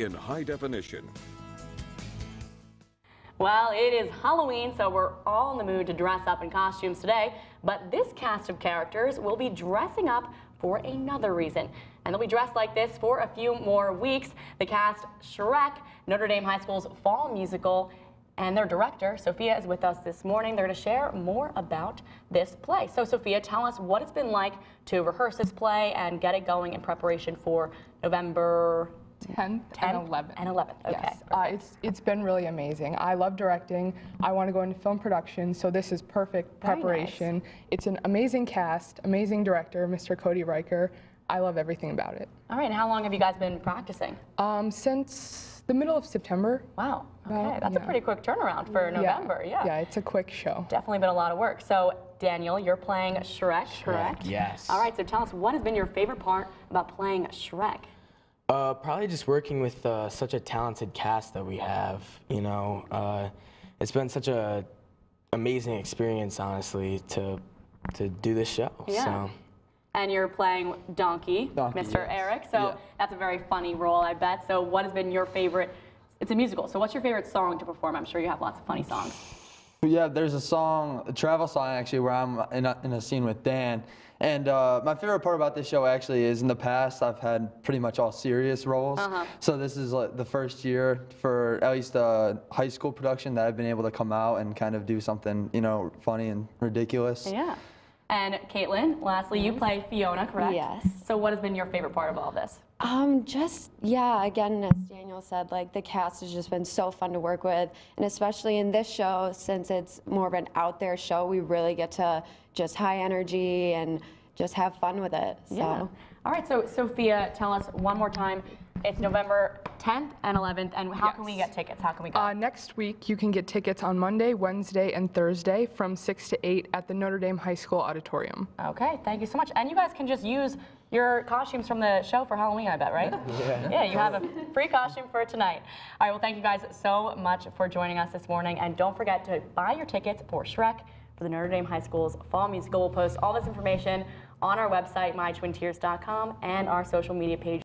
in high definition. Well, it is Halloween, so we're all in the mood to dress up in costumes today. But this cast of characters will be dressing up for another reason. And they'll be dressed like this for a few more weeks. The cast Shrek, Notre Dame High School's fall musical, and their director, Sofia, is with us this morning. They're going to share more about this play. So, Sofia, tell us what it's been like to rehearse this play and get it going in preparation for November 10th 10th and 11th. and 11th. Okay. Yes, uh, it's it's been really amazing. I love directing. I want to go into film production, so this is perfect Very nice. preparation. It's an amazing cast, amazing director, Mr. Cody Riker. I love everything about it. All right, and how long have you guys been practicing? Um, since the middle of September. Wow. Okay, Well, that's a pretty quick turnaround for November. Yeah. Yeah, it's a quick show. Definitely been a lot of work. So, Daniel, you're playing Shrek, correct? yes. All right, so tell us what has been your favorite part about playing Shrek? Uh, probably just working with uh, such a talented cast that we have. You know, uh, it's been such a amazing experience, honestly, to to do this show. Yeah. So. And you're playing Donkey, Donkey, Mr. yes. Erik. So Yeah. that's a very funny role, I bet. So, what has been your favorite? It's a musical. So, what's your favorite song to perform? I'm sure you have lots of funny songs. Yeah, there's a song, a travel song actually, where I'm in a, in a scene with Dan. And uh, my favorite part about this show actually is in the past I've had pretty much all serious roles. Uh-huh. So this is like the first year for at least a high school production that I've been able to come out and kind of do something, you know, funny and ridiculous. Yeah. And Caitlin, lastly, you play Fiona, correct? Yes. So, what has been your favorite part of all of this? Um, just yeah, again, as Daniel said, like the cast has just been so fun to work with, and especially in this show, since it's more of an out there show, we really get to just high energy and just have fun with it. So. Yeah. All right, so Sofia, tell us one more time. It's November 10th and 11th, and how can we get tickets? How can we go? Uh, next week, you can get tickets on Monday, Wednesday, and Thursday from 6 to 8 at the Notre Dame High School Auditorium. okay, thank you so much. And you guys can just use your costumes from the show for Halloween, I bet, right? Yeah. Yeah, you have a free costume for tonight. All right, well, thank you guys so much for joining us this morning, and don't forget to buy your tickets for Shrek for the Notre Dame High School's Fall Musical. We'll post all this information on our website, mytwintiers.com, and our social media page.